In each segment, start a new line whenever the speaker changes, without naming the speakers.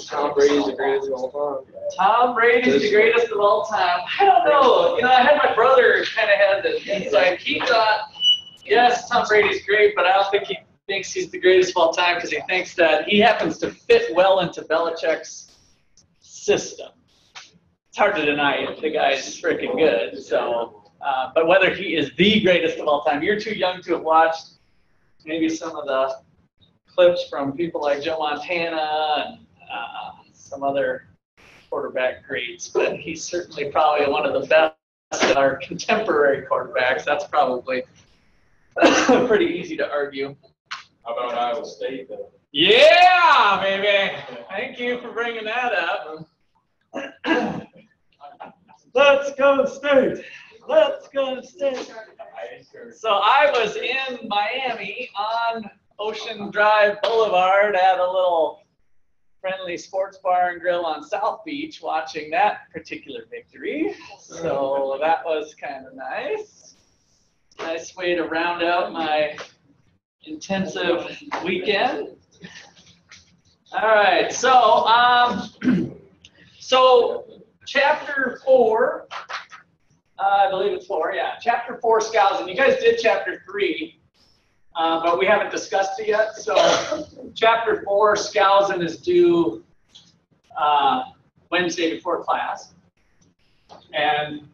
Tom Brady's the greatest of all time.
Tom the greatest of all time. I don't know. You know, I had my brother kind of had the insight. He thought, yes, Tom Brady's great, but I don't think he thinks he's the greatest of all time because he thinks that he happens to fit well into Belichick's system. It's hard to deny it. The guy's freaking good. So, uh, but whether he is the greatest of all time, you're too young to have watched maybe some of the clips from people like Joe Montana and uh, some other quarterback greats, but he's certainly probably one of the best of our contemporary quarterbacks. That's probably pretty easy to argue.
How about Iowa State though?
Yeah, baby. Thank you for bringing that up. Let's go state. Let's go state. So I was in Miami on Ocean Drive Boulevard at a little friendly sports bar and grill on South Beach watching that particular victory. So that was kind of nice. Nice way to round out my intensive weekend. All right, so um, so chapter four, uh, I believe it's four, yeah. Chapter four, scouts, and you guys did chapter three, uh, but we haven't discussed it yet. So chapter four, Skousen is due uh, Wednesday before class, and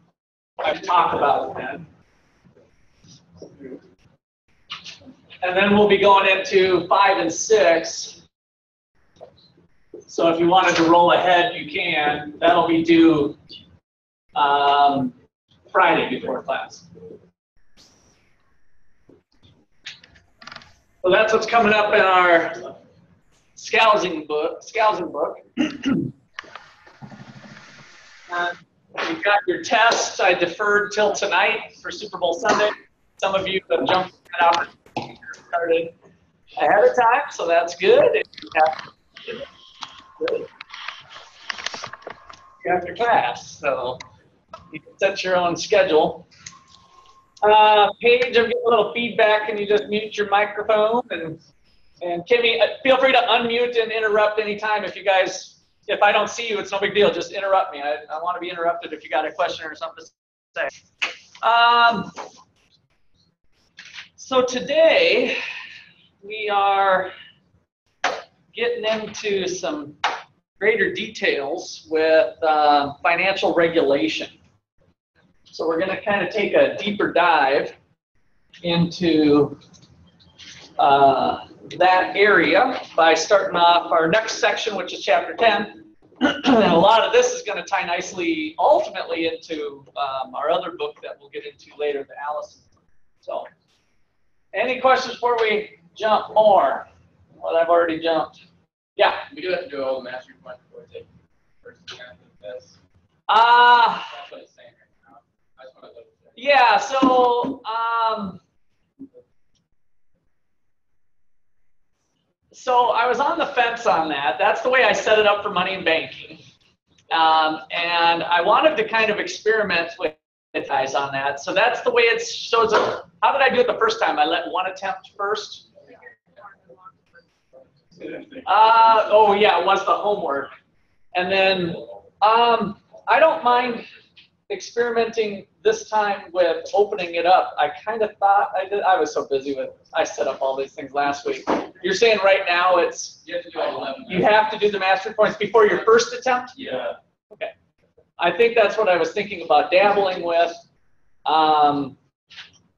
I've talked about it then. And then we'll be going into five and six. So if you wanted to roll ahead, you can. That'll be due um, Friday before class. So that's what's coming up in our Skousen book. Skousen book. uh, you've got your tests. I deferred till tonight for Super Bowl Sunday. Some of you have jumped that opportunity started ahead of time, so that's good. If you have. After class, so you can set your own schedule. Uh, Paige, I'm getting a little feedback. Can you just mute your microphone? And and Kimmy, uh, feel free to unmute and interrupt anytime if you guys, if I don't see you, it's no big deal. Just interrupt me. I, I want to be interrupted if you got a question or something to say. Um, so today we are getting into some greater details with uh, financial regulation. So we're going to kind of take a deeper dive into uh, that area by starting off our next section, which is chapter 10. and a lot of this is going to tie nicely, ultimately, into um, our other book that we'll get into later, the Allison. So, any questions before we jump more? What I've already jumped. Yeah.
We do have to do all the mastery points before we take first kind of test.
Uh, yeah, so, um, so I was on the fence on that. That's the way I set it up for money and banking. Um, and I wanted to kind of experiment with guys on that. So that's the way it shows up. How did I do it the first time? I let one attempt first. Uh, oh yeah, it was the homework. And then, um, I don't mind experimenting this time with opening it up. I kind of thought I did, I was so busy with, I set up all these things last week. You're saying right now it's,
You have to do all eleven.
you have to do the master points before your first attempt?
Yeah. Okay.
I think that's what I was thinking about dabbling with. Um,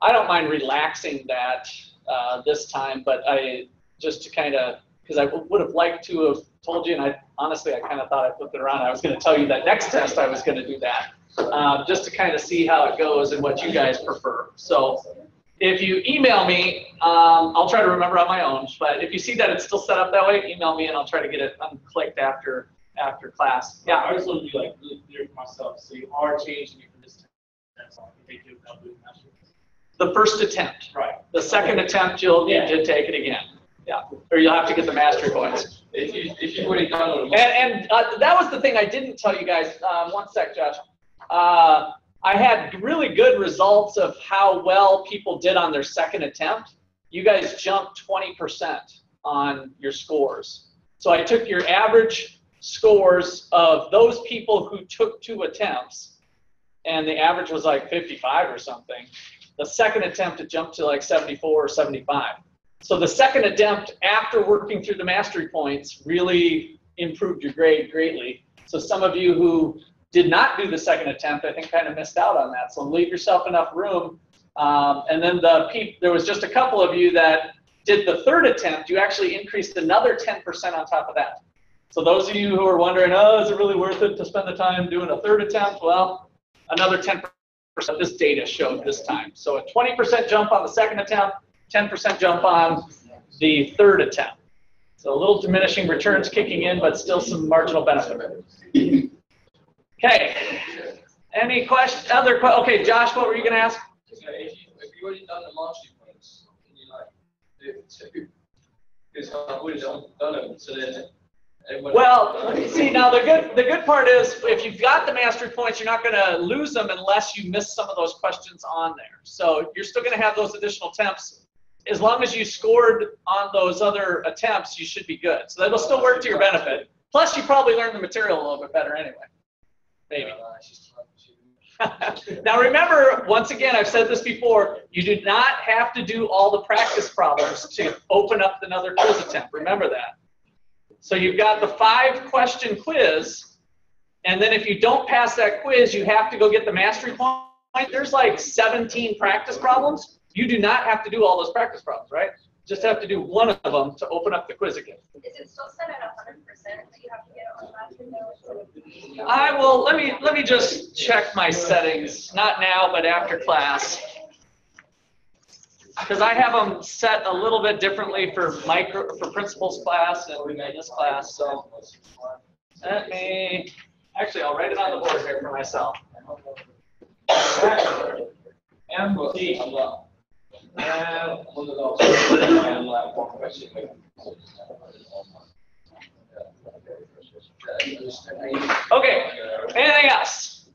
I don't mind relaxing that uh, this time, but I just to kind of because I w- would have liked to have told you, and I honestly I kind of thought I flipped it around. I was going to tell you that next test I was going to do that, um, just to kind of see how it goes and what you guys prefer. So if you email me, um, I'll try to remember on my own. But if you see that it's still set up that way, email me and I'll try to get it unclicked after after class.
Yeah,
Yeah.
I just want to be like really clear for myself. So you are changing it for this time. That's all. They do not do master.
The first attempt.
Right.
The second attempt, you'll need to take it again. Yeah, or you'll have to get the mastery points.
If you, if you would have done
And, and uh, that was the thing I didn't tell you guys. Um, one sec, Josh. Uh, I had really good results of how well people did on their second attempt. You guys jumped 20% on your scores. So I took your average scores of those people who took two attempts, and the average was like 55 or something. The second attempt, it jumped to like 74 or 75. So the second attempt, after working through the mastery points, really improved your grade greatly. So some of you who did not do the second attempt, I think kind of missed out on that. So leave yourself enough room. Um, and then the peop, there was just a couple of you that did the third attempt, you actually increased another 10% on top of that. So those of you who are wondering, oh, is it really worth it to spend the time doing a third attempt? Well, another 10% this data showed this time. So a 20% jump on the second attempt, 10% jump on the third attempt. So a little diminishing returns kicking in, but still some marginal benefit. Okay. Any question? Other que- Okay, Josh, what were you going to ask?
Yeah, if you, if you already done the mastery points, can you like, do two? Because I've already done, done them, so then.
Well, see now the good the good part is if you've got the mastery points, you're not going to lose them unless you miss some of those questions on there. So you're still going to have those additional attempts. As long as you scored on those other attempts, you should be good. So that'll still work to your benefit. Plus, you probably learned the material a little bit better anyway. Maybe. Now remember, once again, I've said this before, you do not have to do all the practice problems to open up another quiz attempt. Remember that. So you've got the five question quiz, and then if you don't pass that quiz, you have to go get the mastery point. There's like 17 practice problems. You do not have to do all those practice problems, right? Just have to do one of them to open up the quiz again.
Is it still set at hundred percent that you have to get it on?
I will, let me, let me just check my settings, not now, but after class. Because I have them set a little bit differently for micro, for principles class and this class, so let me, actually, I'll write it on the board here for myself. MT. And Okay, anything else?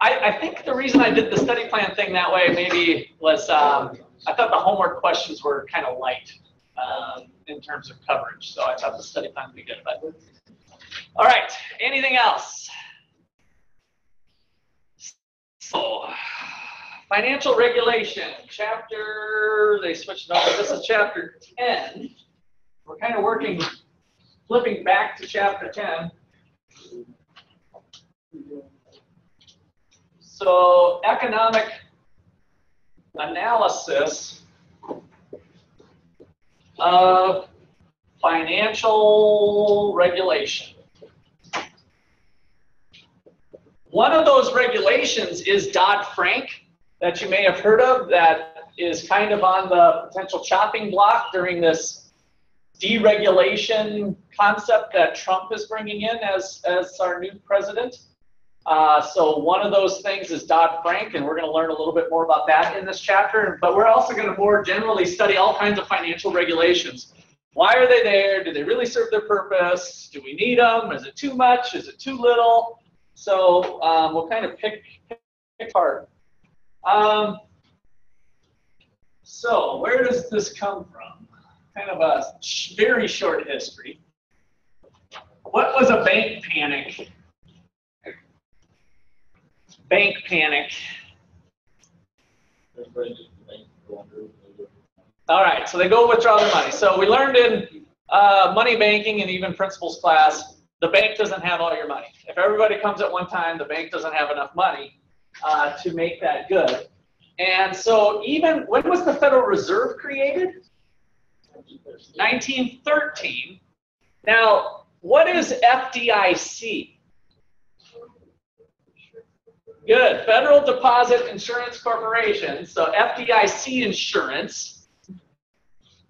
I, I think the reason I did the study plan thing that way maybe was um, I thought the homework questions were kind of light um, in terms of coverage, so I thought the study plan would be good. But all right, anything else? So, financial regulation, chapter. They switched it over. This is chapter 10. We're kind of working, flipping back to chapter 10. So economic analysis of financial regulation. One of those regulations is Dodd-Frank that you may have heard of that is kind of on the potential chopping block during this deregulation concept that Trump is bringing in as, as our new president. Uh, so one of those things is Dodd-Frank, and we're going to learn a little bit more about that in this chapter. But we're also going to more generally study all kinds of financial regulations. Why are they there? Do they really serve their purpose? Do we need them? Is it too much? Is it too little? So um, we'll kind of pick, pick, apart. Um, so where does this come from? Kind of a sh- very short history. What was a bank panic? Bank panic. All right, so they go withdraw their money. So we learned in uh, money banking and even principles class, the bank doesn't have all your money. If everybody comes at one time, the bank doesn't have enough money uh, to make that good. And so even, when was the Federal Reserve created? 1913. Now, what is FDIC? Good, Federal Deposit Insurance Corporation, so FDIC insurance.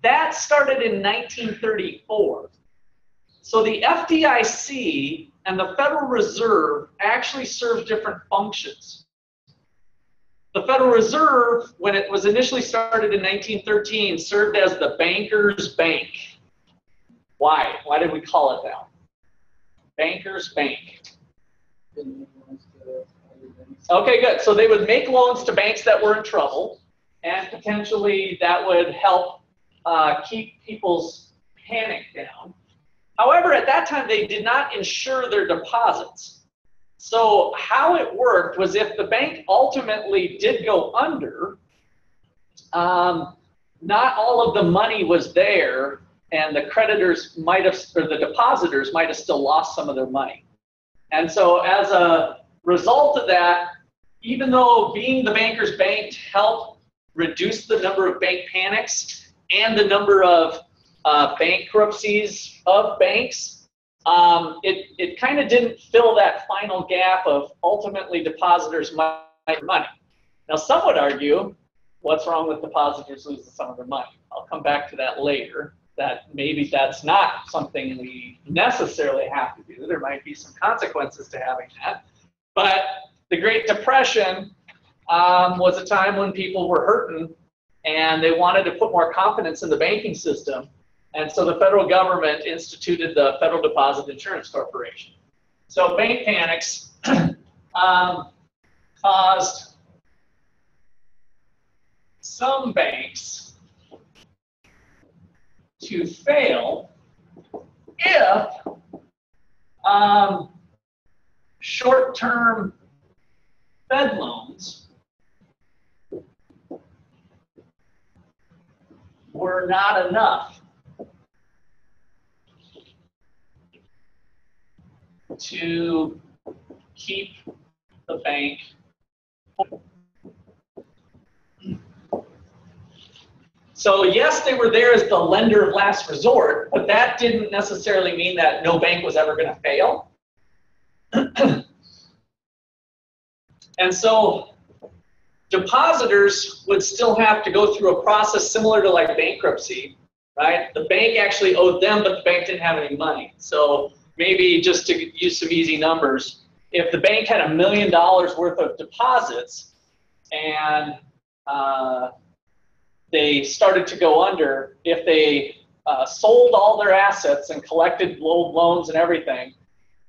That started in 1934. So the FDIC and the Federal Reserve actually serve different functions. The Federal Reserve, when it was initially started in 1913, served as the banker's bank. Why? Why did we call it that? Banker's bank. Okay, good. So they would make loans to banks that were in trouble, and potentially that would help uh, keep people's panic down. However, at that time, they did not insure their deposits. So how it worked was if the bank ultimately did go under, um, not all of the money was there, and the creditors might have, or the depositors might have still lost some of their money. And so as a result of that, even though being the banker's bank helped reduce the number of bank panics and the number of uh, bankruptcies of banks, um, it, it kind of didn't fill that final gap of ultimately depositors money. money. Now, some would argue, what's wrong with depositors losing some of their money? I'll come back to that later. That maybe that's not something we necessarily have to do. There might be some consequences to having that. But the Great Depression um, was a time when people were hurting and they wanted to put more confidence in the banking system. And so the federal government instituted the Federal Deposit Insurance Corporation. So bank panics um, caused some banks to fail if um, short-term Fed loans were not enough to keep the bank So yes, they were there as the lender of last resort, but that didn't necessarily mean that no bank was ever going to fail. and so depositors would still have to go through a process similar to like bankruptcy, right? The bank actually owed them, but the bank didn't have any money. So maybe just to use some easy numbers, if the bank had a million dollars worth of deposits and uh, they started to go under, if they uh, sold all their assets and collected old loans and everything,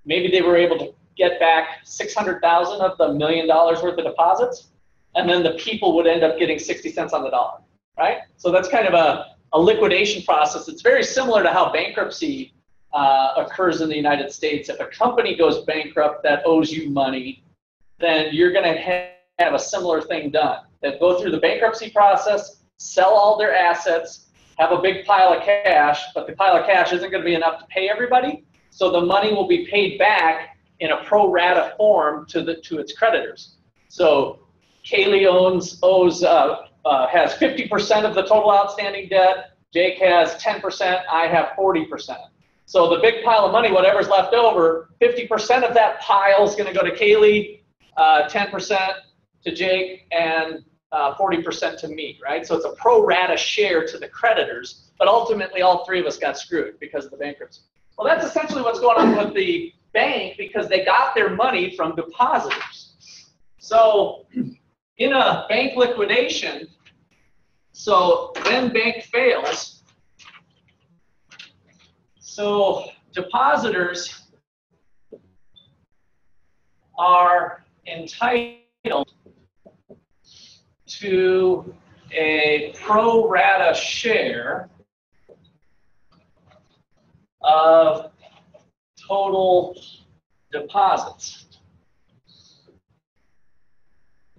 maybe they were able to get back 600,000 of the million dollars worth of deposits, and then the people would end up getting 60 cents on the dollar, right? So that's kind of a, a liquidation process. It's very similar to how bankruptcy uh, occurs in the United States. If a company goes bankrupt that owes you money, then you're going to have a similar thing done. They'll go through the bankruptcy process, sell all their assets, have a big pile of cash, but the pile of cash isn't going to be enough to pay everybody. So the money will be paid back in a pro rata form to the to its creditors. So Kaylee owns owes uh, uh, has 50% of the total outstanding debt. Jake has 10%. I have 40%. So the big pile of money, whatever's left over, 50% of that pile is going to go to Kaylee, uh, 10% to Jake, and uh, 40% to me, right? So it's a pro rata share to the creditors, but ultimately all three of us got screwed because of the bankruptcy. Well, that's essentially what's going on with the bank because they got their money from depositors. So in a bank liquidation, so when bank fails, so depositors are entitled to a pro rata share of total deposits.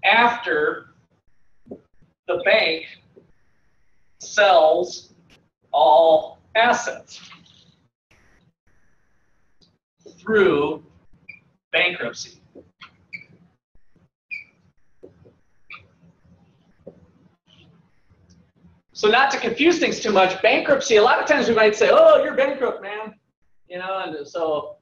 After the bank sells all assets through bankruptcy. So not to confuse things too much, bankruptcy, a lot of times we might say, oh, you're bankrupt, man. You know, and so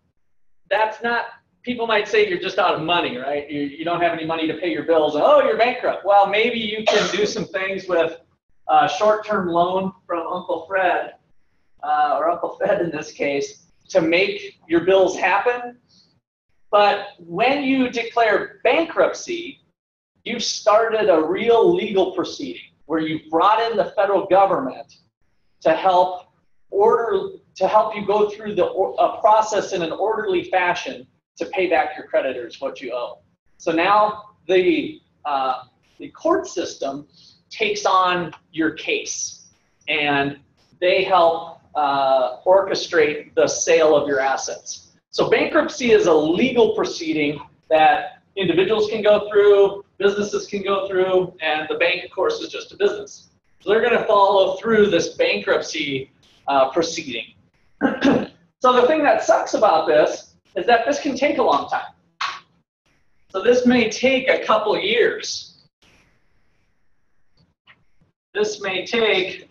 that's not, people might say you're just out of money, right? You, you don't have any money to pay your bills. Oh, you're bankrupt. Well, maybe you can do some things with a short-term loan from Uncle Fred, uh, or Uncle Fed in this case, to make your bills happen. But when you declare bankruptcy, you've started a real legal proceeding where you brought in the federal government to help order to help you go through the a process in an orderly fashion to pay back your creditors what you owe. So now the uh, the court system takes on your case. and they help uh, orchestrate the sale of your assets. So bankruptcy is a legal proceeding that individuals can go through, businesses can go through, and the bank, of course, is just a business. So they're going to follow through this bankruptcy uh, proceeding. so the thing that sucks about this is that this can take a long time. So this may take a couple years. This may take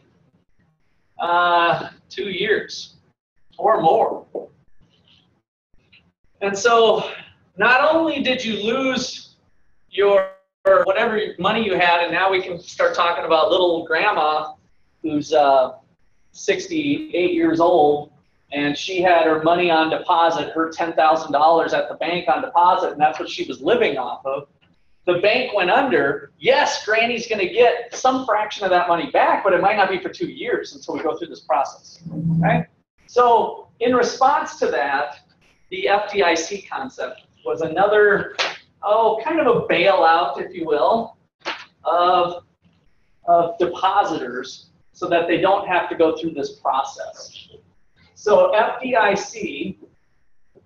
uh, two years or more. And so not only did you lose your whatever money you had, and now we can start talking about little grandma who's uh, 68 years old, and she had her money on deposit, her $10,000 at the bank on deposit, and that's what she was living off of. The bank went under. Yes, Granny's going to get some fraction of that money back, but it might not be for two years until we go through this process. Right? So, in response to that, the FDIC concept was another, oh, kind of a bailout, if you will, of, of depositors so that they don't have to go through this process. So FDIC,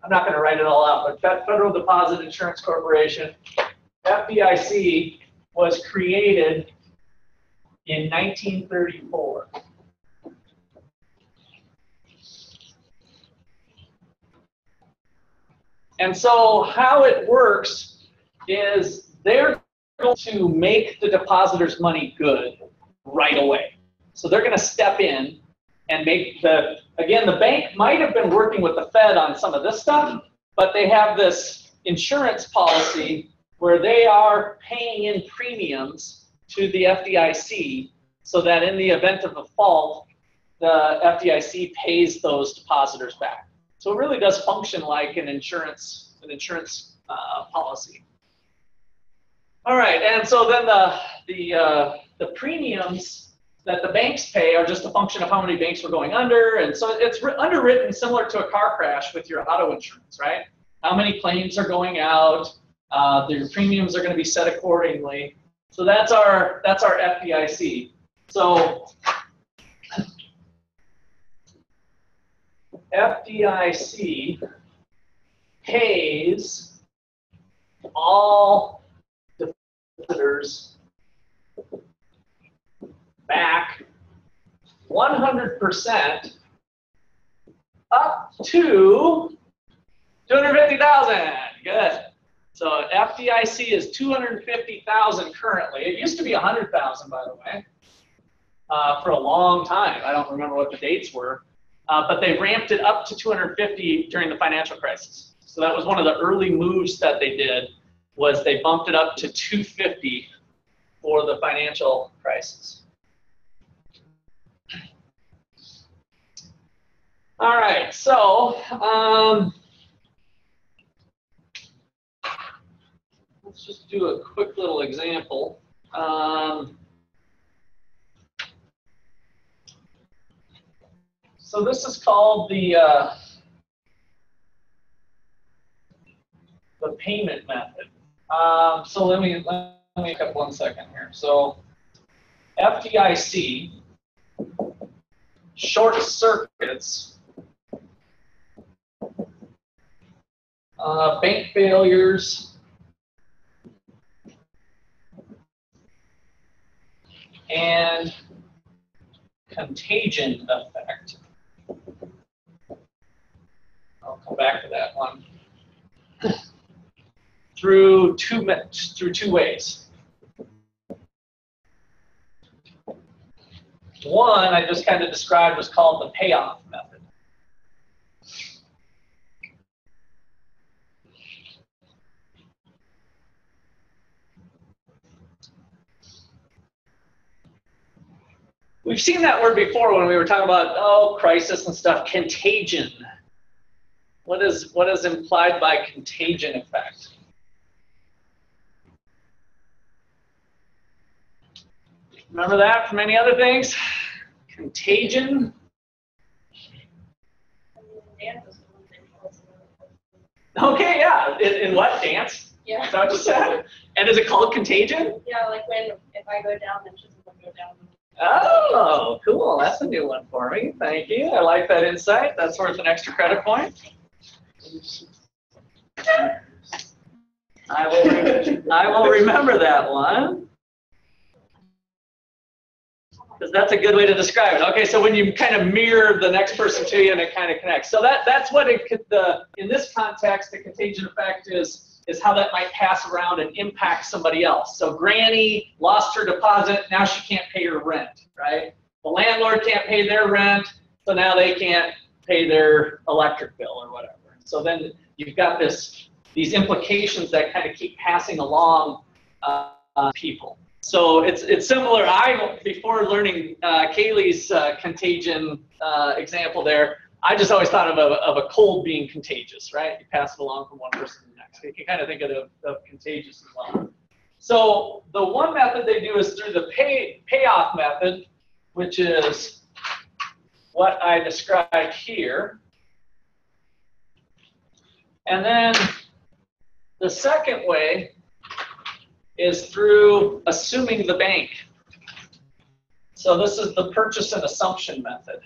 I'm not going to write it all out, but Federal Deposit Insurance Corporation, FDIC was created in 1934. And so how it works is they're going to make the depositors' money good right away. So they're going to step in and make the, again, the bank might have been working with the Fed on some of this stuff, but they have this insurance policy where they are paying in premiums to the FDIC so that in the event of a fault, the FDIC pays those depositors back. So it really does function like an insurance, an insurance uh, policy. All right, and so then the the uh, the premiums that the banks pay are just a function of how many banks were going under, and so it's underwritten similar to a car crash with your auto insurance, right? How many claims are going out? Uh, your premiums are going to be set accordingly. So that's our that's our FDIC. So FDIC pays all depositors back 100% up to 250,000. Good. So FDIC is 250,000 currently. It used to be 100,000, by the way, uh, for a long time. I don't remember what the dates were. Uh, but they ramped it up to 250 during the financial crisis. So that was one of the early moves that they did was they bumped it up to 250 for the financial crisis. All right, so um, let's just do a quick little example. Um, So this is called the uh, the payment method. Um, so let me let me up one second here. So FDIC short circuits uh, bank failures and contagion effect. I'll come back to that one. through two through two ways. One I just kind of described was called the payoff method. We've seen that word before when we were talking about oh crisis and stuff, contagion. What is, what is implied by contagion effect? Remember that from any other things? Contagion. Okay, yeah. In, in what? Dance?
Yeah.
Is that what you said? And is it called contagion?
Yeah, like when, if I go down, then she's gonna go down.
Oh, cool. That's a new one for me. Thank you. I like that insight. That's worth an extra credit point. I will, I will remember that one. Because that's a good way to describe it. Okay, so when you kind of mirror the next person to you and it kind of connects. So that, that's what it could, the, in this context, the contagion effect is, is how that might pass around and impact somebody else. So granny lost her deposit, now she can't pay her rent, right? The landlord can't pay their rent, so now they can't pay their electric bill or whatever. So then you've got this, these implications that kind of keep passing along uh, uh, people. So it's it's similar. I before learning uh, Kaylee's uh, contagion uh, example there, I just always thought of a, of a cold being contagious, right? You pass it along from one person. You can kind of think of, the, of contagious as well. So the one method they do is through the pay payoff method, which is what I described here. And then the second way is through assuming the bank. So this is the purchase and assumption method.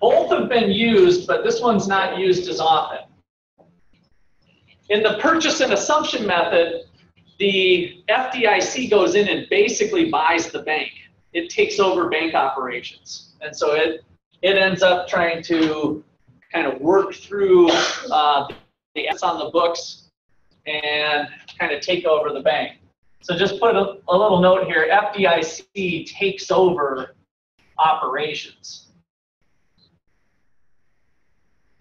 Both have been used, but this one's not used as often. In the purchase and assumption method, the FDIC goes in and basically buys the bank. It takes over bank operations. And so it, it ends up trying to kind of work through uh, the assets on the books and kind of take over the bank. So just put a, a little note here, FDIC takes over operations.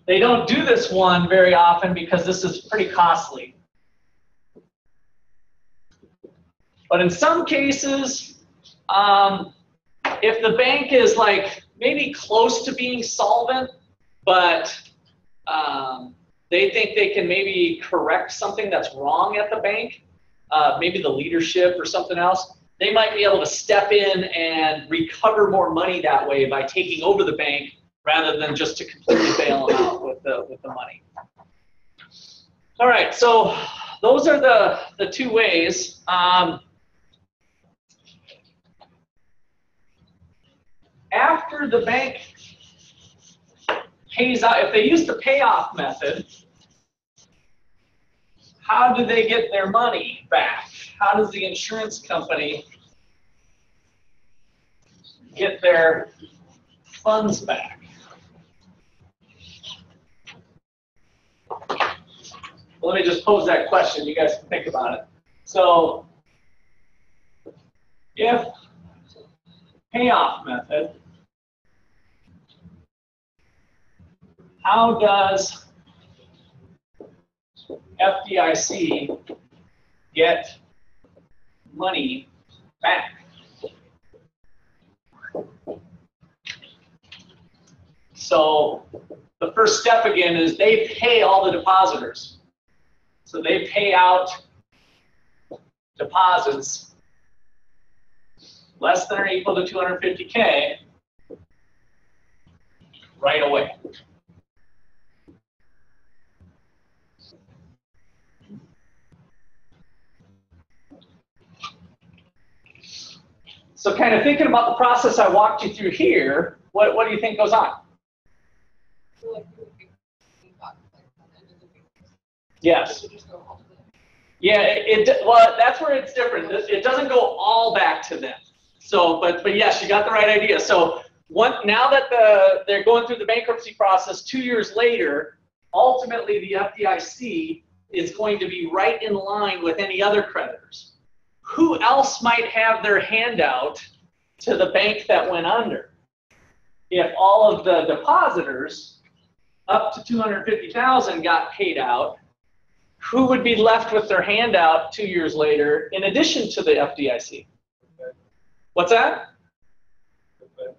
They don't do this one very often because this is pretty costly. But in some cases, um, if the bank is like maybe close to being solvent, but um, they think they can maybe correct something that's wrong at the bank, uh, maybe the leadership or something else, they might be able to step in and recover more money that way by taking over the bank rather than just to completely bail them out the, with the money. All right, so those are the, the two ways. Um, after the bank pays out, if they use the payoff method, how do they get their money back? How does the insurance company get their funds back? Let me just pose that question. You guys can think about it. So, if payoff method, how does FDIC get money back? So the first step again is they pay all the depositors. So they pay out deposits less than or equal to 250K right away. So kind of thinking about the process I walked you through here, what, what do you think goes on? Yes. Yeah, it, it, well, that's where it's different. It doesn't go all back to them. So, but but yes, you got the right idea. So, one now that the they're going through the bankruptcy process, two years later, ultimately the FDIC is going to be right in line with any other creditors. Who else might have their handout to the bank that went under? If all of the depositors up to 250,000 got paid out, who would be left with their handout two years later in addition to the FDIC? What's that?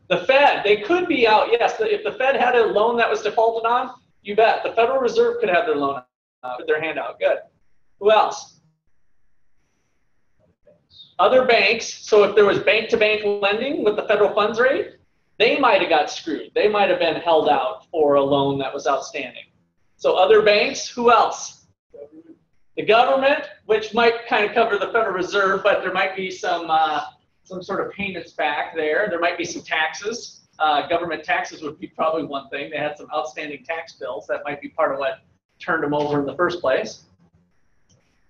The Fed. They could be out, yes. If the Fed had a loan that was defaulted on, you bet. The Federal Reserve could have their loan uh, out, with their handout. Good. Who else? Other banks. So if there was bank to bank lending with the federal funds rate, they might have got screwed. They might have been held out for a loan that was outstanding. So other banks, who else? The government, which might kind of cover the Federal Reserve, but there might be some, uh, some sort of payments back there. There might be some taxes. Uh, government taxes would be probably one thing. They had some outstanding tax bills. That might be part of what turned them over in the first place.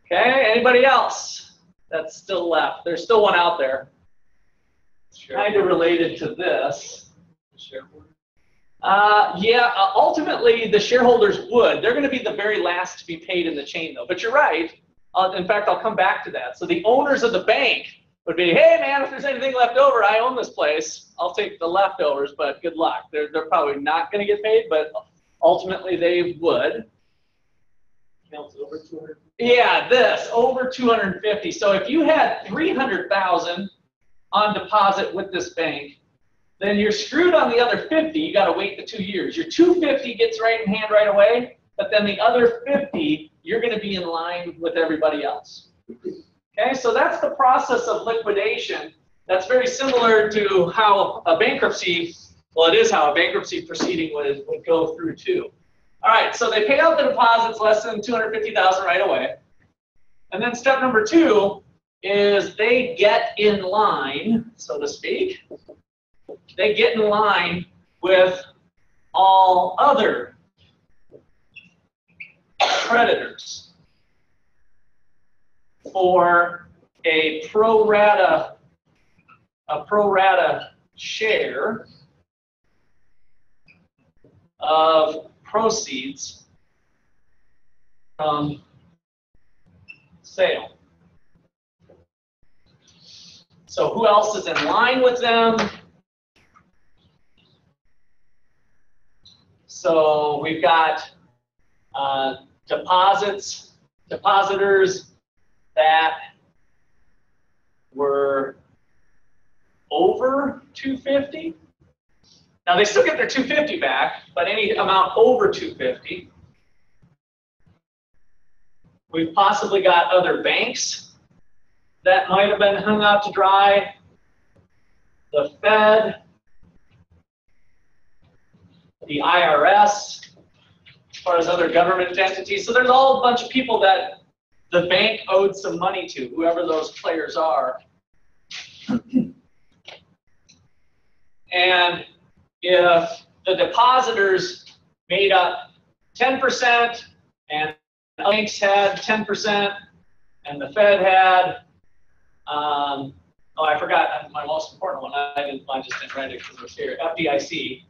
Okay, anybody else that's still left? There's still one out there, kind of related to this.
Shareholder.
Uh, yeah, uh, ultimately, the shareholders would. They're going to be the very last to be paid in the chain, though. But you're right. Uh, in fact, I'll come back to that. So the owners of the bank would be, hey, man, if there's anything left over, I own this place. I'll take the leftovers, but good luck. They're, they're probably not going to get paid, but ultimately they would.
Counts over two hundred.
Yeah, this over 250. So if you had 300,000 on deposit with this bank, then you're screwed on the other 50. You got to wait the two years. Your 250 gets right in hand right away, but then the other 50, you're going to be in line with everybody else. Okay, so that's the process of liquidation. That's very similar to how a bankruptcy, well, it is how a bankruptcy proceeding would, would go through too. All right, so they pay out the deposits less than 250,000 right away. And then step number two is they get in line, so to speak. They get in line with all other creditors for a pro rata a pro rata share of proceeds from sale. So who else is in line with them? So we've got uh, deposits, depositors that were over 250. Now they still get their 250 back, but any amount over 250. We've possibly got other banks that might have been hung out to dry. The Fed, the IRS, as far as other government entities. So there's all a bunch of people that the bank owed some money to, whoever those players are. And if the depositors made up 10% and banks had 10% and the Fed had, um, oh, I forgot my most important one. I didn't, I just didn't write it because it was here. FDIC.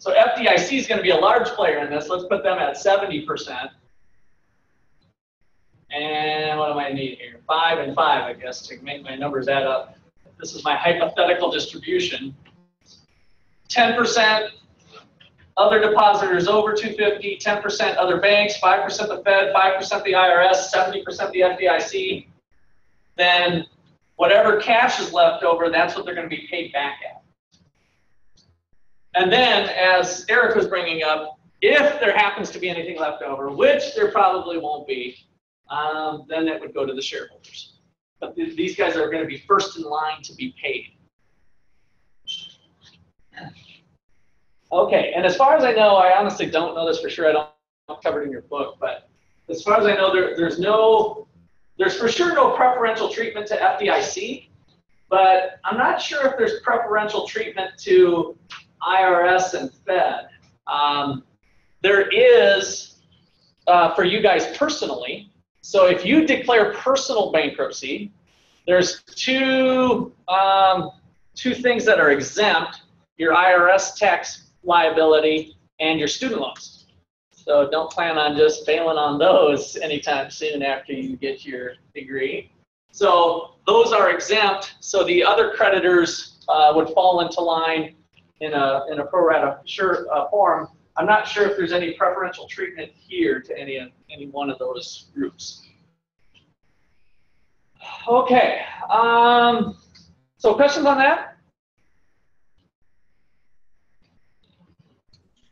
So FDIC is going to be a large player in this. Let's put them at 70%. And what do I need here? Five and five, I guess, to make my numbers add up. This is my hypothetical distribution. 10% other depositors over 250, 10% other banks, 5% the Fed, 5% the IRS, 70% the FDIC. Then whatever cash is left over, that's what they're going to be paid back at. And then, as Eric was bringing up, if there happens to be anything left over, which there probably won't be, um, then it would go to the shareholders. But th- these guys are going to be first in line to be paid. Okay, and as far as I know, I honestly don't know this for sure. I don't have it in your book, but as far as I know, there, there's no, there's for sure no preferential treatment to FDIC, but I'm not sure if there's preferential treatment to IRS and Fed. Um, there is uh, for you guys personally. So if you declare personal bankruptcy, there's two um, two things that are exempt: your IRS tax liability and your student loans. So don't plan on just failing on those anytime soon after you get your degree. So those are exempt. So the other creditors uh, would fall into line in a in a pro rata sure uh, form. I'm not sure if there's any preferential treatment here to any any one of those groups. Okay. Um, so questions on that?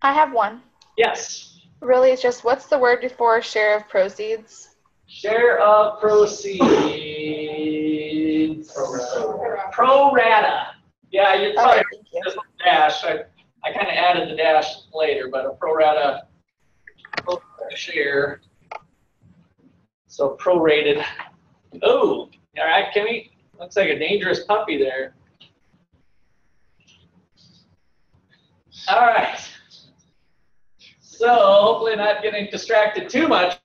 I have one.
Yes.
Really, it's just what's the word before share of proceeds?
Share of proceeds. Pro rata. Yeah, you
All
probably
thank you.
just a dash. I, I kind of added the dash later, but a pro rata, pro rata share So prorated. Oh, all right, Kimmy. Looks like a dangerous puppy there. All right. So hopefully not getting distracted too much.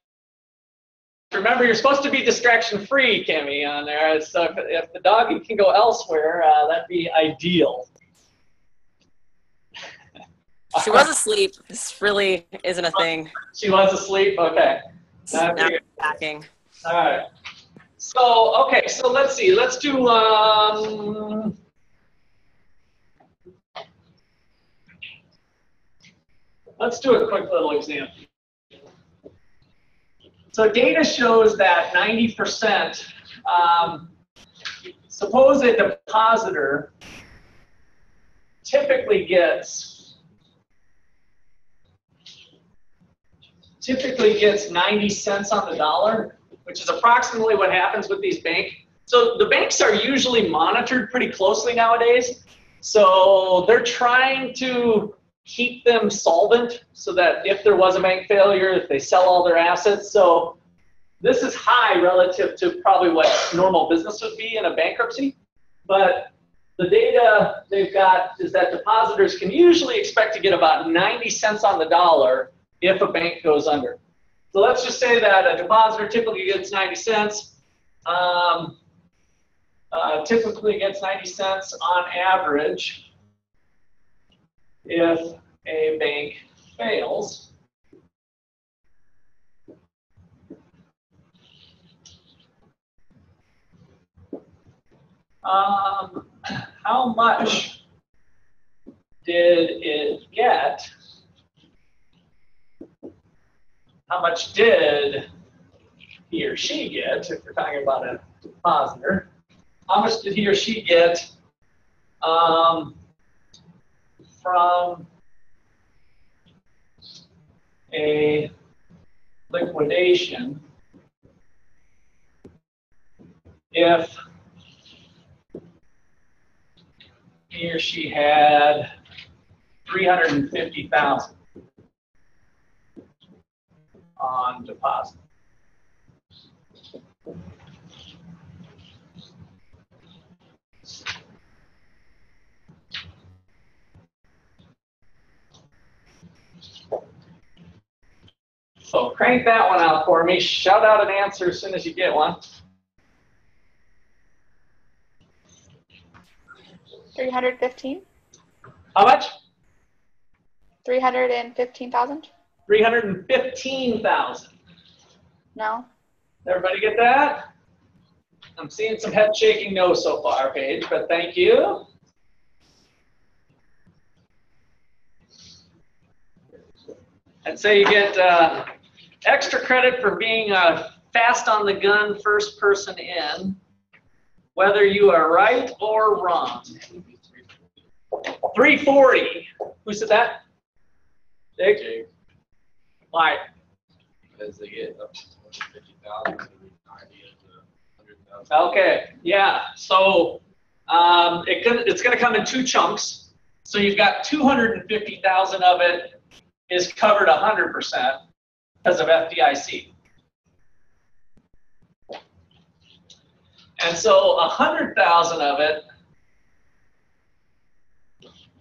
Remember, you're supposed to be distraction-free, Kimmy, on there. So if, if the doggy can go elsewhere, uh, that'd be ideal.
She was asleep. This really isn't a thing.
She was asleep. Okay.
Now packing.
All right. So okay. So let's see. Let's do. Um, let's do a quick little example. So data shows that 90%. Um, suppose a depositor typically gets typically gets 90 cents on the dollar, which is approximately what happens with these bank. So the banks are usually monitored pretty closely nowadays. So they're trying to keep them solvent so that if there was a bank failure, if they sell all their assets. So this is high relative to probably what normal business would be in a bankruptcy. But the data they've got is that depositors can usually expect to get about 90 cents on the dollar if a bank goes under. So let's just say that a depositor typically gets 90 cents. Um, uh, typically gets 90 cents on average if a bank fails. Um, how much did it get? How much did he or she get, if we're talking about a depositor? How much did he or she get um, from a liquidation if he or she had 350,000 on deposit. So crank that one out for me. Shout out an answer as soon as you get one.
315?
How much?
315,000?
315,000.
No?
Everybody get that? I'm seeing some head shaking no so far, Paige, but thank you. I'd say you get uh, extra credit for being a fast on the gun first person in, whether you are right or wrong. 340. Who said that? Dick?
Jake,
Why?
because they get up to two hundred fifty thousand, ninety to hundred thousand.
Okay, yeah, so, um, it could, it's gonna come in two chunks. So you've got two hundred and fifty thousand of it is covered hundred percent because of FDIC. And so a hundred thousand of it,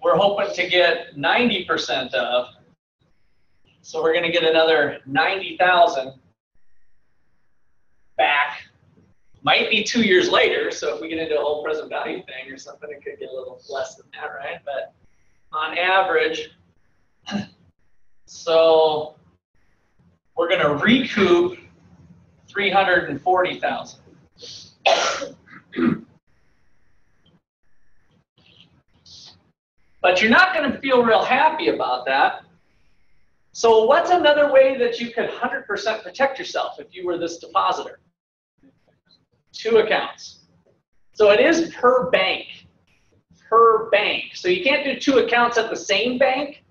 we're hoping to get ninety percent of. So we're gonna get another ninety thousand back might be two years later, so if we get into a whole present value thing or something, it could get a little less than that, right? But on average, so we're recoup hundred and forty thousand. But you're not gonna feel real happy about that. So what's another way that you could hundred percent protect yourself if you were this depositor? two accounts. So it is per bank, per bank. So you can't do two accounts at the same bank.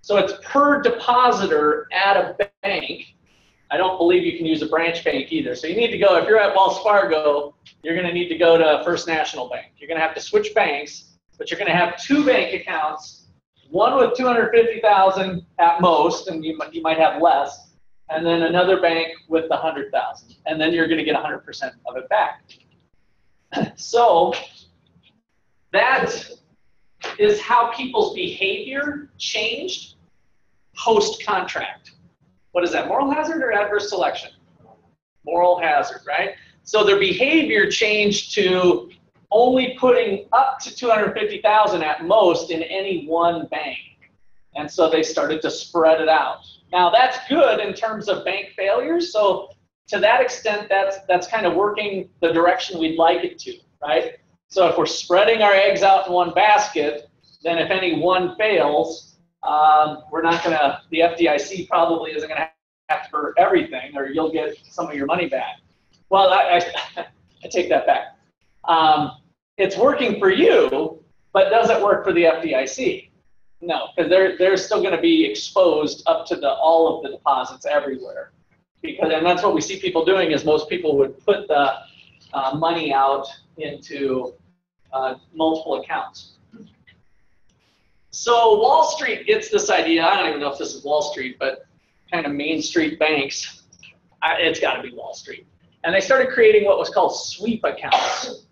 So it's per depositor at a bank. I don't believe you can use a branch bank either. So you need to go, if you're at Wells Fargo, you're going to need to go to First National Bank. You're going to have to switch banks, but you're going to have two bank accounts, one with 250,000 at most, and you might, you might have less, and then another bank with the hundred thousand, and then you're gonna get hundred percent of it back. So that is how people's behavior changed post-contract. What is that, moral hazard or adverse selection? Moral hazard, right? So their behavior changed to only putting up to 250,000 at most in any one bank. And so they started to spread it out. Now that's good in terms of bank failures. So to that extent, that's that's kind of working the direction we'd like it to, right? So if we're spreading our eggs out in one basket, then if any one fails, um, we're not gonna. The FDIC probably isn't gonna have to for everything, or you'll get some of your money back. Well, I, I, I take that back. Um, it's working for you, but does it work for the FDIC? No, because they're they're still going to be exposed up to the all of the deposits everywhere, because and that's what we see people doing is most people would put the uh, money out into uh, multiple accounts. So Wall Street gets this idea. I don't even know if this is Wall Street, but kind of Main Street banks. I, it's got to be Wall Street, and they started creating what was called sweep accounts.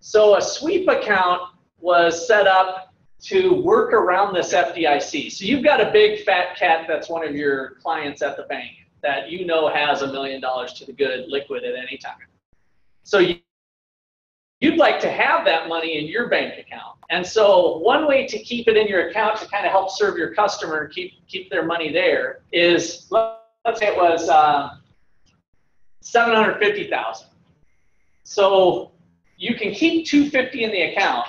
So a sweep account was set up to work around this FDIC. So you've got a big fat cat that's one of your clients at the bank that you know has a million dollars to the good liquid at any time. So you, you'd like to have that money in your bank account. And so one way to keep it in your account to kind of help serve your customer and keep keep their money there is let's say it was uh, 750,000. So you can keep 250 in the account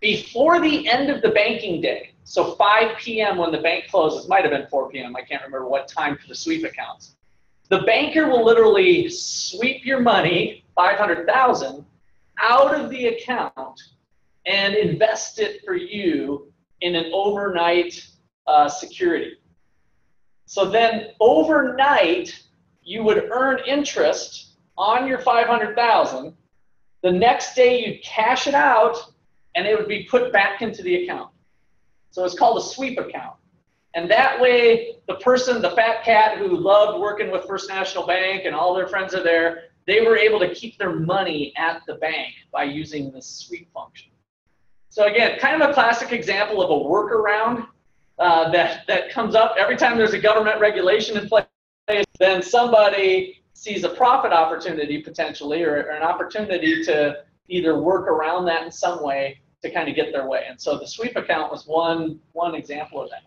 before the end of the banking day. So 5 p.m. when the bank closes, might have been 4 p.m. I can't remember what time for the sweep accounts. The banker will literally sweep your money, 500,000, out of the account and invest it for you in an overnight uh, security. So then overnight, you would earn interest on your 500,000 the next day you'd cash it out and it would be put back into the account. So it's called a sweep account. And that way, the person, the fat cat who loved working with First National Bank and all their friends are there, they were able to keep their money at the bank by using this sweep function. So again, kind of a classic example of a workaround uh, that, that comes up every time there's a government regulation in place, then somebody sees a profit opportunity potentially or, or an opportunity to either work around that in some way to kind of get their way. And so the sweep account was one one example of that.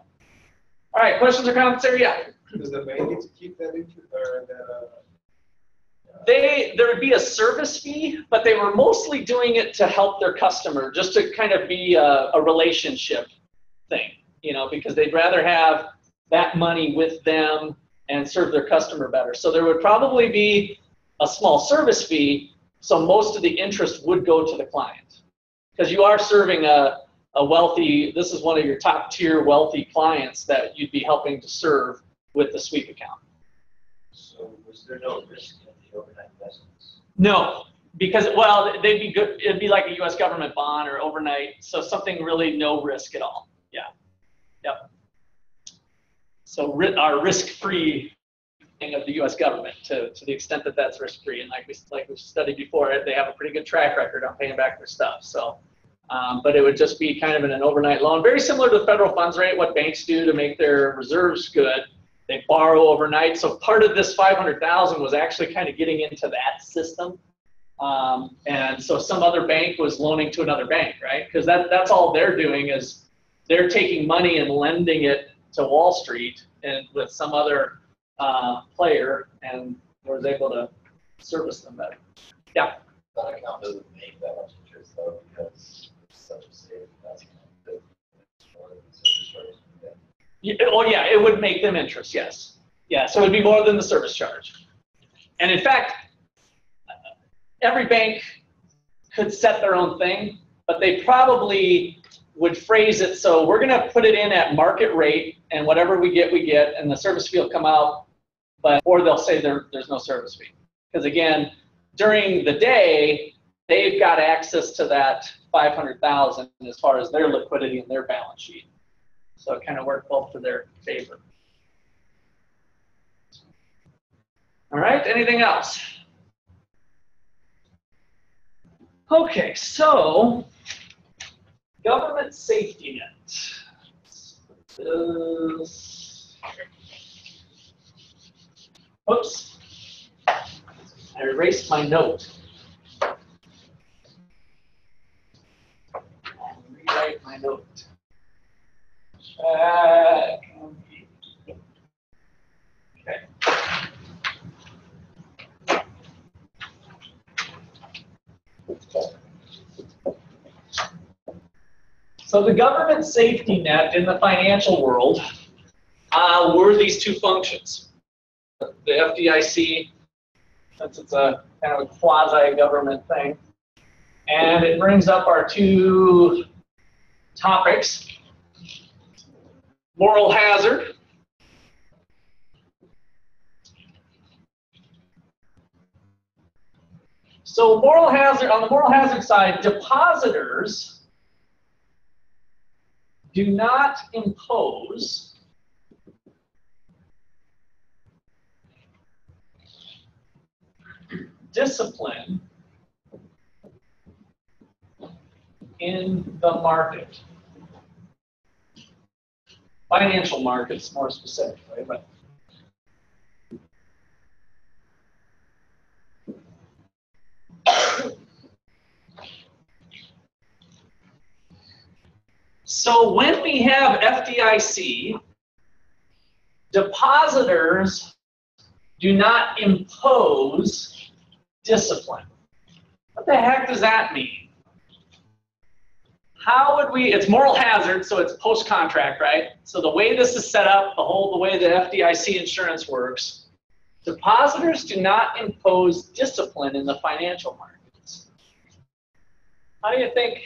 All right, questions or comments there? Yeah.
Does the bank get to keep that interest or the?
They there would be a service fee, but they were mostly doing it to help their customer, just to kind of be a, a relationship thing, you know, because they'd rather have that money with them and serve their customer better. So there would probably be a small service fee, so most of the interest would go to the client. Because you are serving a, a wealthy, this is one of your top tier wealthy clients that you'd be helping to serve with the sweep account.
So was there no risk overnight investments?
No, because, well, they'd be good, it'd be like a US government bond or overnight, so something really no risk at all. Yeah. Yep. So our risk-free thing of the U.S. government to, to the extent that that's risk-free. And like we like we studied before, they have a pretty good track record on paying back their stuff. So, um, but it would just be kind of an overnight loan, very similar to the federal funds rate. What banks do to make their reserves good, they borrow overnight. So part of this 500,000 was actually kind of getting into that system. Um, and so some other bank was loaning to another bank, right? Because that, that's all they're doing is they're taking money and lending it to Wall Street and with some other uh, player and was able to service them better. Yeah.
That account doesn't make that much interest though, because it's such a safe investment.
Yeah, oh yeah, it would make them interest, yes. Yeah, so it'd be more than the service charge. And in fact, every bank could set their own thing, but they probably would phrase it so we're going to put it in at market rate and whatever we get we get and the service fee will come out but or they'll say there, there's no service fee because again during the day they've got access to that 500000 as far as their liquidity and their balance sheet so it kind of worked both to their favor All right, anything else? Okay, so government safety net. Oops. I erased my note. I'll Rewrite my note. So the government safety net in the financial world uh, were these two functions. The FDIC, since it's a kind of a quasi-government thing, and it brings up our two topics, moral hazard. So moral hazard, on the moral hazard side, depositors do not impose discipline in the market. Financial markets more specifically, but So when we have FDIC, depositors do not impose discipline. What the heck does that mean? How would we, it's moral hazard, so it's post-contract, right? So the way this is set up, the whole, the way the FDIC insurance works, depositors do not impose discipline in the financial markets. How do you think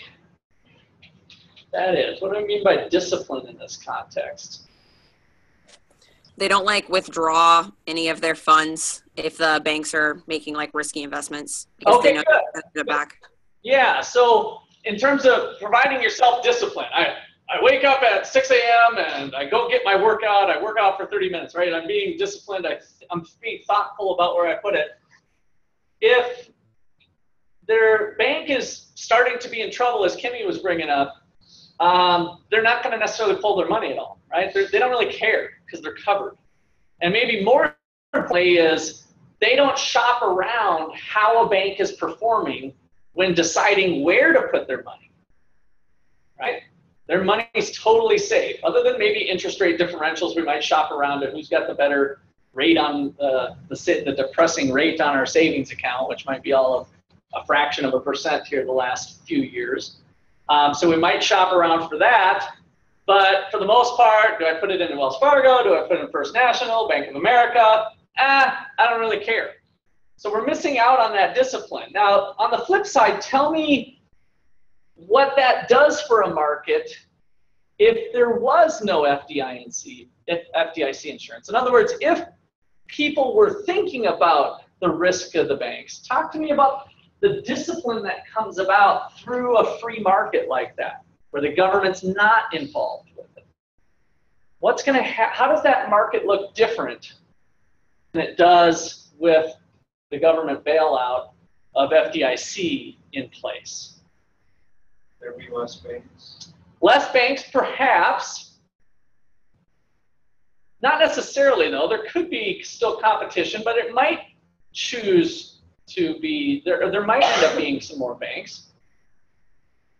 that is? What do I mean by discipline in this context?
They don't like withdraw any of their funds if the banks are making like risky investments because
Okay,
they know
good.
they're gonna get it back.
Yeah, so in terms of providing yourself discipline, I, I wake up at 6 a.m. and I go get my workout. I work out for 30 minutes, right? I'm being disciplined. I, I'm being thoughtful about where I put it. If their bank is starting to be in trouble, as Kimmy was bringing up, um, they're not going to necessarily pull their money at all, right? They're, they don't really care because they're covered. And maybe more importantly is they don't shop around how a bank is performing when deciding where to put their money, right? Their money is totally safe. Other than maybe interest rate differentials, we might shop around at who's got the better rate on the, the, the depressing rate on our savings account, which might be all of a fraction of a percent here the last few years. Um, so we might shop around for that. But for the most part, do I put it into Wells Fargo? Do I put it in First National, Bank of America? Ah, I don't really care. So we're missing out on that discipline. Now, on the flip side, tell me what that does for a market if there was no FDIC, if FDIC insurance. In other words, if people were thinking about the risk of the banks, talk to me about the discipline that comes about through a free market like that, where the government's not involved with it. What's going to ha- how does that market look different than it does with the government bailout of FDIC in place?
There be less banks.
Less banks, perhaps. Not necessarily, though. There could be still competition, but it might choose to be, there, there might end up being some more banks.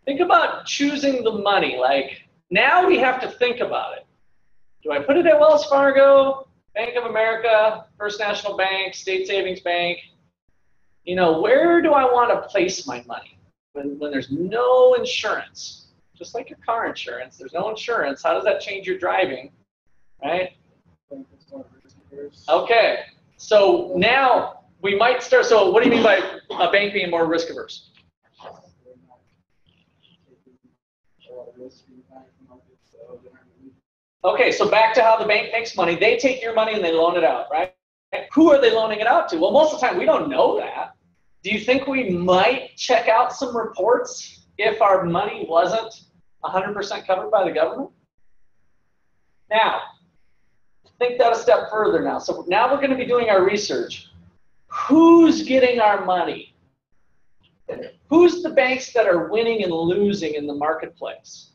Think about choosing the money. Like, now we have to think about it. Do I put it at Wells Fargo, Bank of America, First National Bank, State Savings Bank? You know, where do I want to place my money when, when there's no insurance? Just like your car insurance, there's no insurance. How does that change your driving? Right? Okay, so now we might start. So, what do you mean by a bank being more risk averse? Okay, so back to how the bank makes money. They take your money and they loan it out, right? Who are they loaning it out to? Well, most of the time we don't know that. Do you think we might check out some reports if our money wasn't 100% covered by the government? Now, think that a step further now. So now we're going to be doing our research. who's getting our money? Who's the banks that are winning and losing in the marketplace?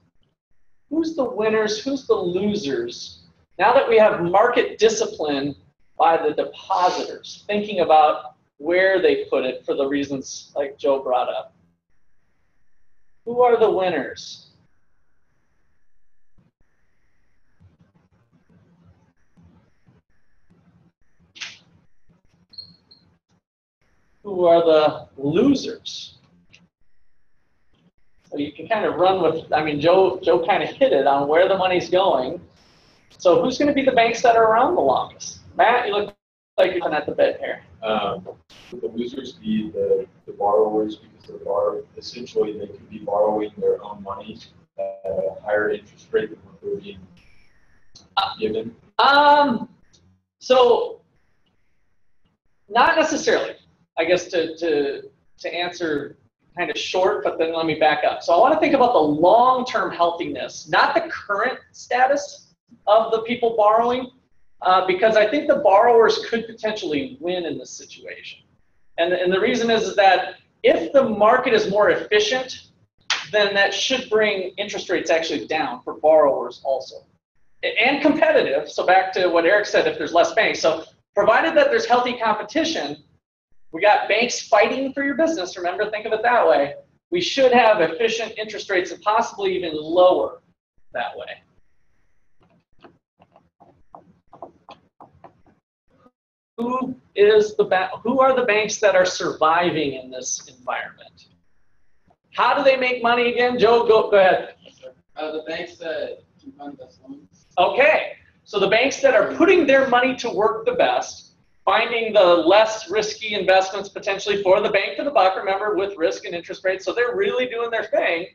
Who's the winners? Who's the losers? Now that we have market discipline by the depositors, thinking about where they put it for the reasons like Joe brought up. Who are the winners? Who are the losers? So you can kind of run with, I mean, Joe, Joe kind of hit it on where the money's going. So who's going to be the banks that are around the longest? Matt, you look like you're at the bit here.
Um, the losers be the, the borrowers because they're borrow, essentially they could be borrowing their own money at a higher interest rate than what they're being given?
Um, so not necessarily. I guess to to to answer kind of short, but then let me back up. So I want to think about the long-term healthiness, not the current status of the people borrowing, uh, because I think the borrowers could potentially win in this situation. And, and the reason is, is that if the market is more efficient, then that should bring interest rates actually down for borrowers also. And competitive, so back to what Eric said, if there's less banks. So provided that there's healthy competition, we got banks fighting for your business, remember, think of it that way. We should have efficient interest rates and possibly even lower that way. Who is the who are the banks that are surviving in this environment? How do they make money again? Joe, go, go ahead.
Uh, the banks that can fund us loans.
Okay, so the banks that are putting their money to work the best, finding the less risky investments potentially for the bank for the buck, remember, with risk and interest rates, so they're really doing their thing.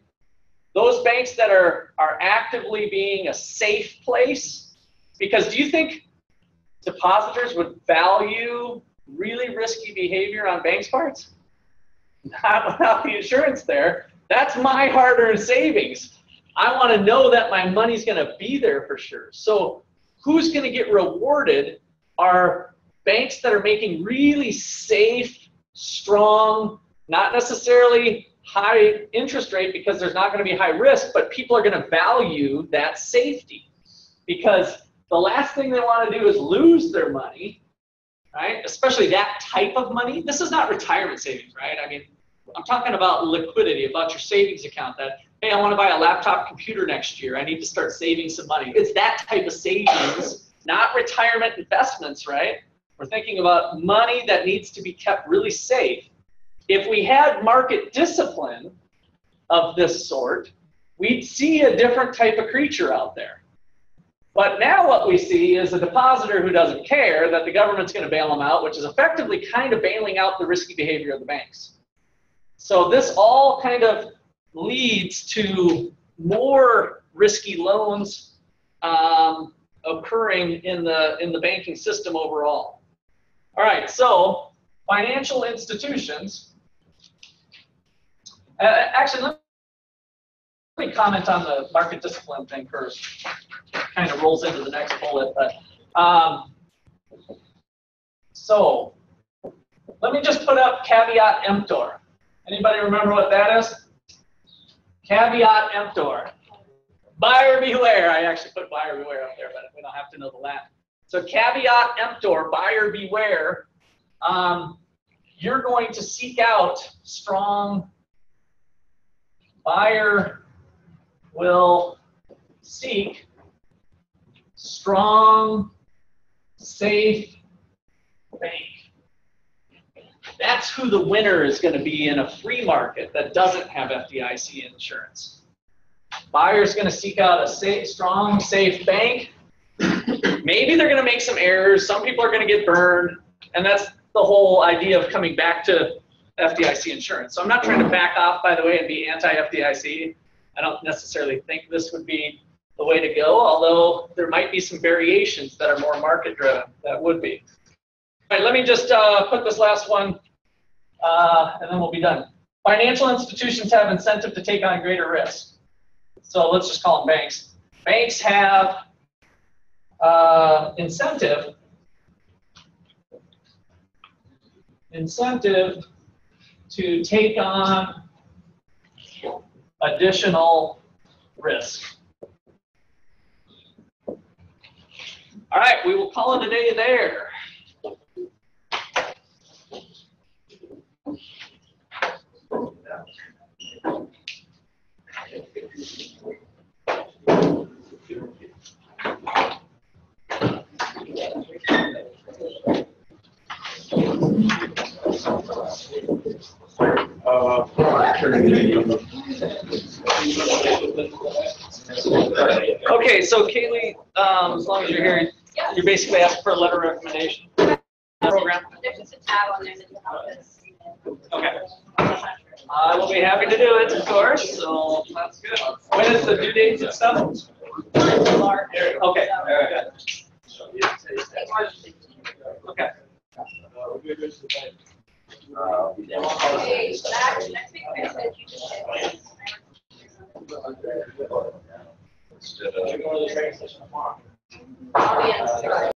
Those banks that are, are actively being a safe place, because do you think depositors would value really risky behavior on banks' parts? Not without the insurance there. That's my hard earned savings. I want to know that my money's going to be there for sure. So, who's going to get rewarded are banks that are making really safe, strong, not necessarily high interest rate because there's not going to be high risk, but people are going to value that safety because the last thing they want to do is lose their money, right? Especially that type of money. This is not retirement savings, right? I mean, I'm talking about liquidity, about your savings account that, hey, I want to buy a laptop computer next year. I need to start saving some money. It's that type of savings, not retirement investments, right? We're thinking about money that needs to be kept really safe. If we had market discipline of this sort, we'd see a different type of creature out there. But now what we see is a depositor who doesn't care that the government's going to bail them out, which is effectively kind of bailing out the risky behavior of the banks. So this all kind of leads to more risky loans um, occurring in the in the banking system overall. All right, so financial institutions. Uh, actually, let me comment on the market discipline thing first. Kind of rolls into the next bullet, but um, so let me just put up caveat emptor. Anybody remember what that is? Caveat emptor. Buyer beware. I actually put buyer beware up there, but we don't have to know the Latin. So caveat emptor, buyer beware. Um, you're going to seek out strong. Buyer will seek strong, safe bank. That's who the winner is going to be in a free market that doesn't have FDIC insurance. Buyer's going to seek out a safe, strong, safe bank. Maybe they're going to make some errors. Some people are going to get burned. And that's the whole idea of coming back to FDIC insurance. So I'm not trying to back off, by the way, and be anti FDIC. I don't necessarily think this would be the way to go, although there might be some variations that are more market driven. That would be. All right, let me just uh, put this last one, uh, and then we'll be done. Financial institutions have incentive to take on greater risk. So let's just call them banks. Banks have uh, incentive incentive to take on additional risk. All right, we will call it a day there.
Uh,
Okay, so Kaylee, um, as long as you're here,
Yeah.
you're basically asking for a letter of recommendation. Program.
There's just a tab on there that you have this.
Okay. I will be happy to do it, of course, so that's good. When is the due date and stuff? Okay, very good. Okay.
Uh,
Okay, next, next week, Chris, you just said.
Instead of-
Should go